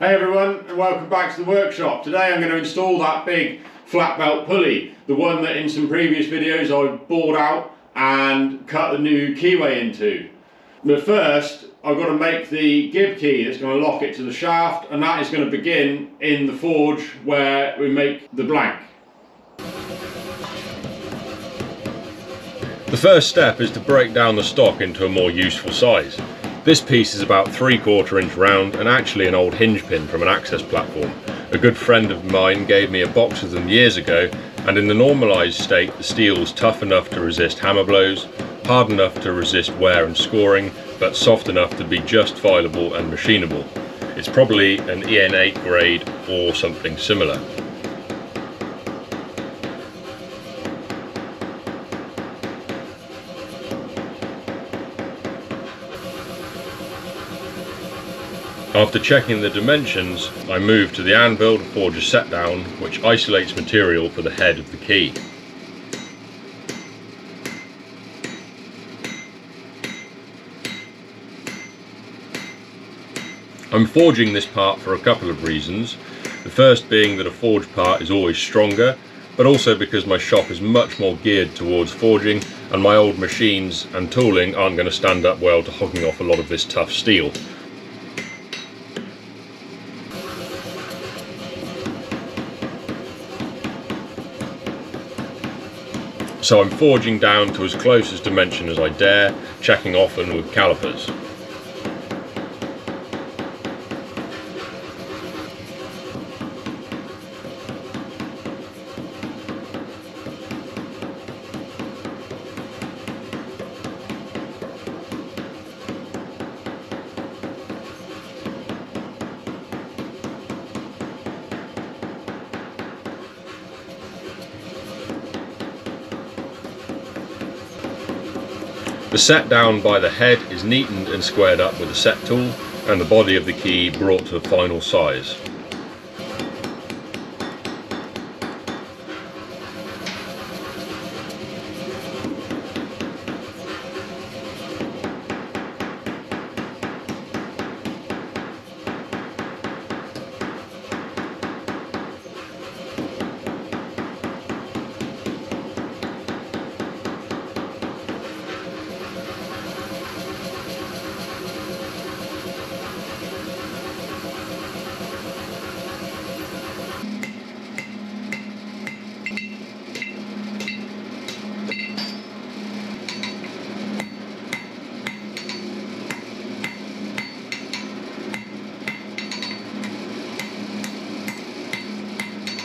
Hey everyone and welcome back to the workshop. Today I'm going to install that big flat belt pulley, the one that in some previous videos I bored out and cut the new keyway into. But first I've got to make the gib key that's going to lock it to the shaft and that is going to begin in the forge where we make the blank. The first step is to break down the stock into a more useful size. This piece is about 3 quarter inch round and actually an old hinge pin from an access platform. A good friend of mine gave me a box of them years ago and in the normalised state the steel is tough enough to resist hammer blows, hard enough to resist wear and scoring, but soft enough to be just fileable and machinable. It's probably an EN8 grade or something similar. After checking the dimensions, I move to the anvil to forge a set down which isolates material for the head of the key. I'm forging this part for a couple of reasons. The first being that a forged part is always stronger, but also because my shop is much more geared towards forging and my old machines and tooling aren't going to stand up well to hogging off a lot of this tough steel. So I'm forging down to as close as dimension as I dare, checking often with calipers. Set down by the head is neatened and squared up with a set tool and the body of the key brought to the final size.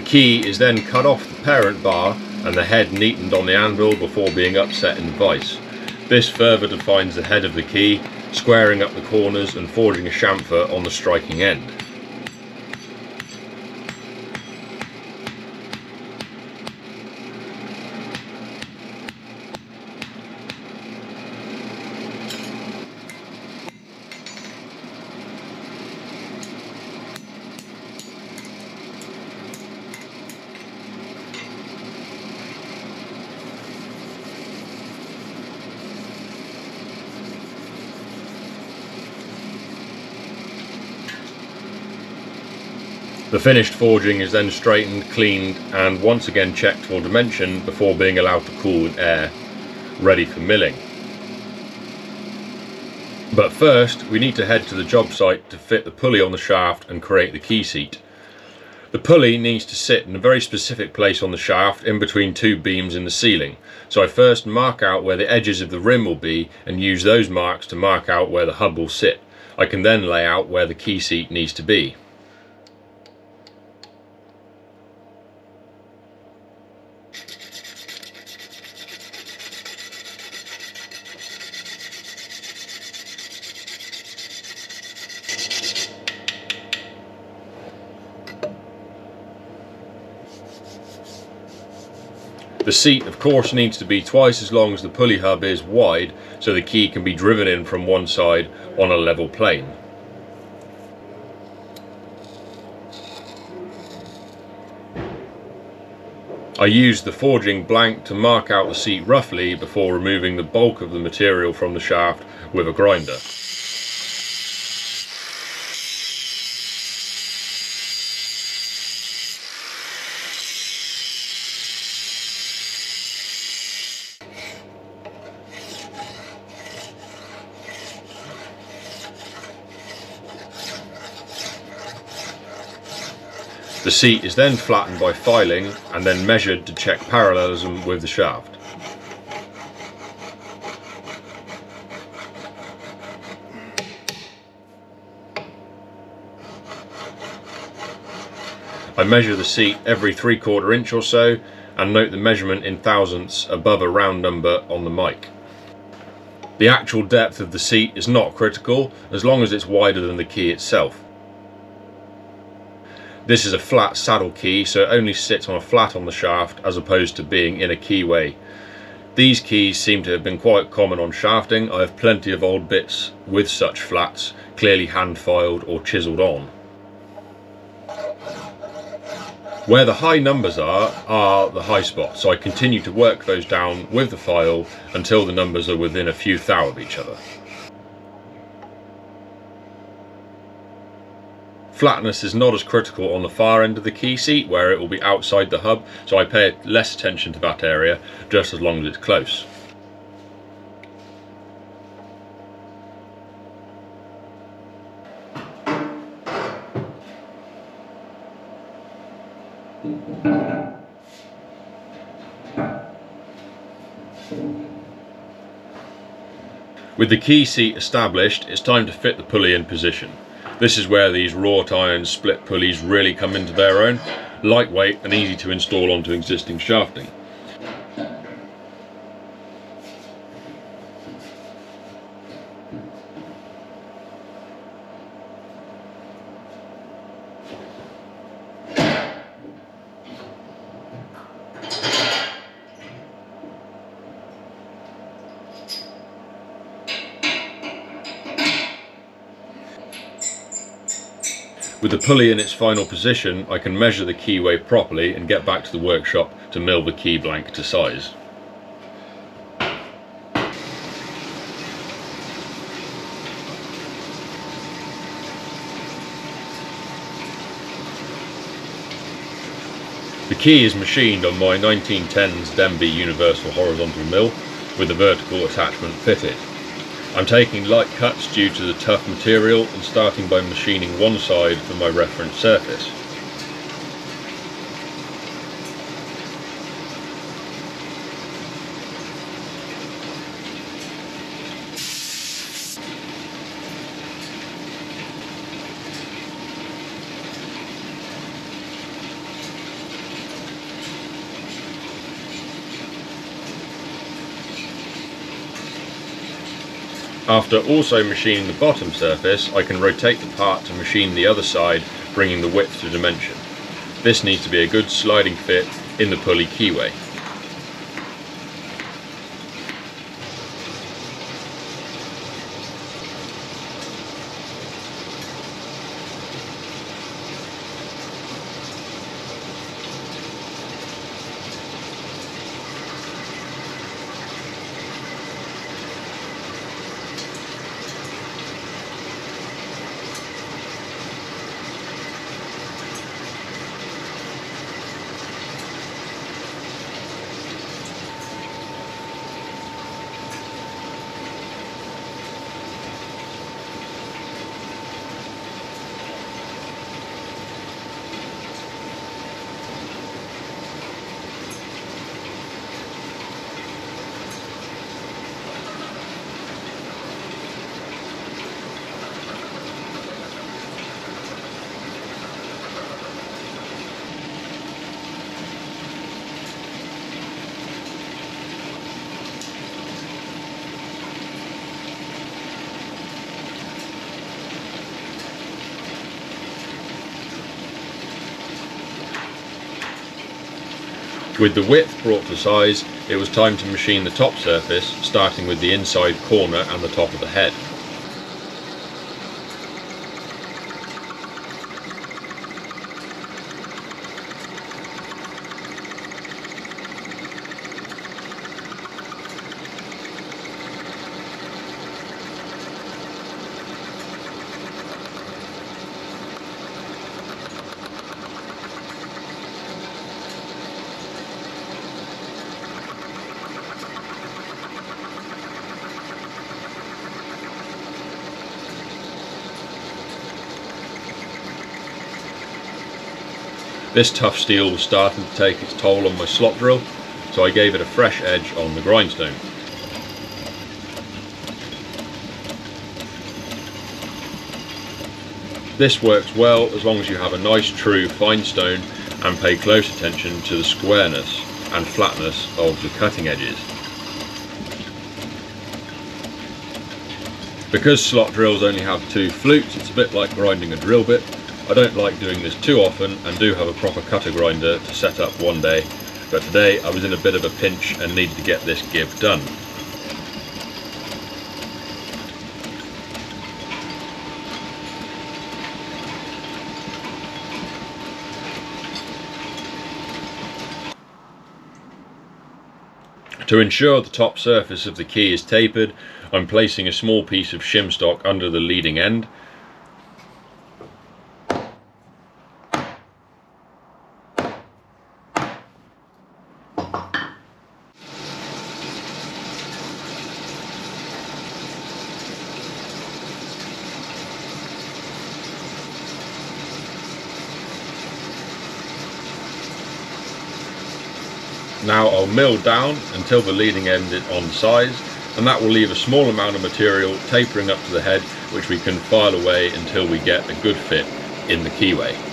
The key is then cut off the parent bar and the head neatened on the anvil before being upset in the vise. This further defines the head of the key, squaring up the corners and forging a chamfer on the striking end. The finished forging is then straightened, cleaned and once again checked for dimension before being allowed to cool in air, ready for milling. But first we need to head to the job site to fit the pulley on the shaft and create the key seat. The pulley needs to sit in a very specific place on the shaft in between two beams in the ceiling. So I first mark out where the edges of the rim will be and use those marks to mark out where the hub will sit. I can then lay out where the key seat needs to be. The seat of course needs to be twice as long as the pulley hub is wide so the key can be driven in from one side on a level plane. I used the forging blank to mark out the seat roughly before removing the bulk of the material from the shaft with a grinder. The seat is then flattened by filing and then measured to check parallelism with the shaft. I measure the seat every three quarter inch or so and note the measurement in thousandths above a round number on the mic. The actual depth of the seat is not critical as long as it's wider than the key itself. This is a flat saddle key so it only sits on a flat on the shaft as opposed to being in a keyway. These keys seem to have been quite common on shafting. I have plenty of old bits with such flats, clearly hand filed or chiselled on. Where the high numbers are, are the high spots, so I continue to work those down with the file until the numbers are within a few thou of each other. Flatness is not as critical on the far end of the key seat where it will be outside the hub, so I pay less attention to that area just as long as it's close. With the key seat established, it's time to fit the pulley in position. This is where these wrought iron split pulleys really come into their own, lightweight and easy to install onto existing shafting. With the pulley in its final position, I can measure the keyway properly and get back to the workshop to mill the key blank to size. The key is machined on my 1910s Denby Universal Horizontal Mill with a vertical attachment fitted. I'm taking light cuts due to the tough material and starting by machining one side for my reference surface. After also machining the bottom surface, I can rotate the part to machine the other side, bringing the width to dimension. This needs to be a good sliding fit in the pulley keyway. With the width brought to size, it was time to machine the top surface, starting with the inside corner and the top of the head. This tough steel was starting to take its toll on my slot drill, so I gave it a fresh edge on the grindstone. This works well as long as you have a nice true fine stone and pay close attention to the squareness and flatness of the cutting edges. Because slot drills only have two flutes, it's a bit like grinding a drill bit. I don't like doing this too often and do have a proper cutter grinder to set up one day, but today I was in a bit of a pinch and needed to get this gib done. To ensure the top surface of the key is tapered, I'm placing a small piece of shim stock under the leading end. Mill down until the leading end is on size and that will leave a small amount of material tapering up to the head which we can file away until we get a good fit in the keyway.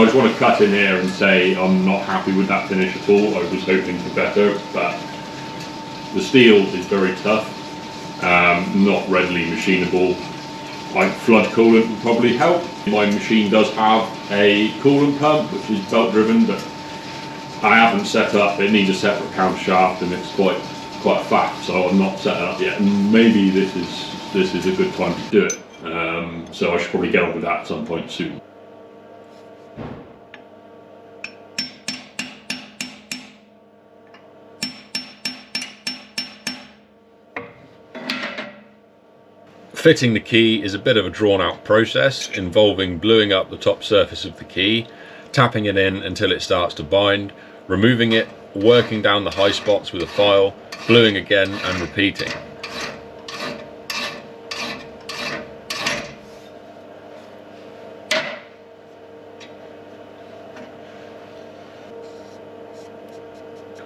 I just want to cut in here and say I'm not happy with that finish at all. I was hoping for better, but the steel is very tough, um, not readily machinable. Like flood coolant would probably help. My machine does have a coolant pump, which is belt driven, but I haven't set up. It needs a separate camshaft, and it's quite quite fast, so I'm not set up yet. Maybe this is this is a good time to do it. Um, so I should probably get on with that at some point soon. Fitting the key is a bit of a drawn out process involving bluing up the top surface of the key, tapping it in until it starts to bind, removing it, working down the high spots with a file, bluing again and repeating.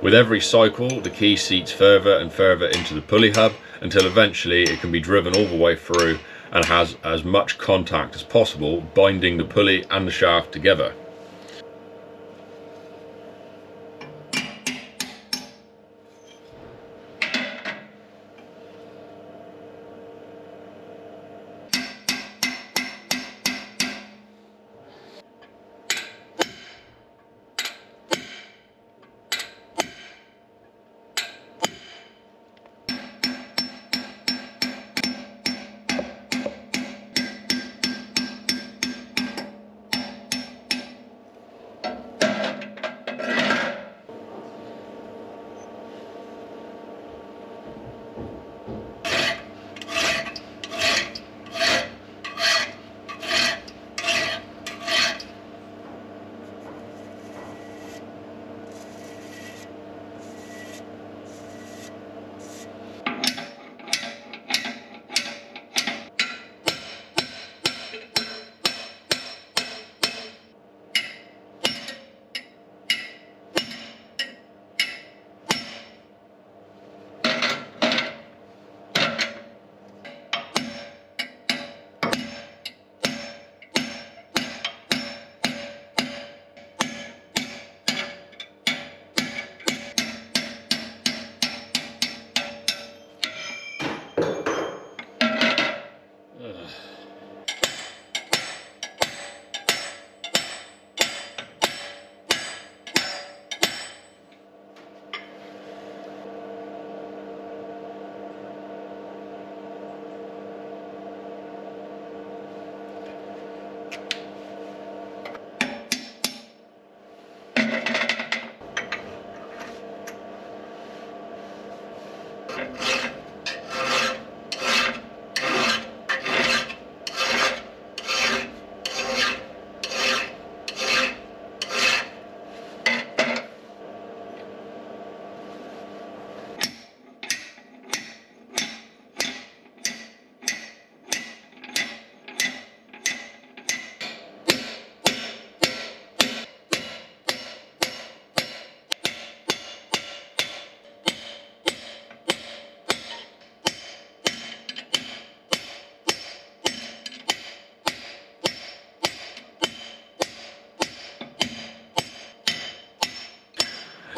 With every cycle, the key seats further and further into the pulley hub until eventually it can be driven all the way through and has as much contact as possible binding the pulley and the shaft together.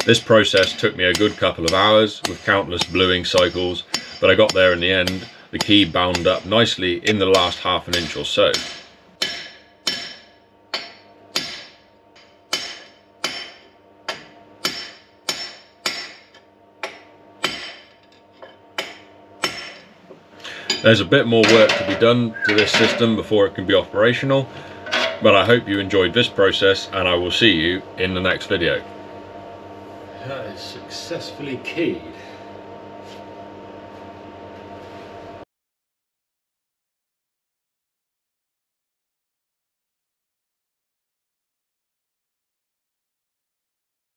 This process took me a good couple of hours with countless bluing cycles, but I got there in the end, the key bound up nicely in the last half an inch or so. There's a bit more work to be done to this system before it can be operational, but I hope you enjoyed this process and I will see you in the next video. Successfully keyed.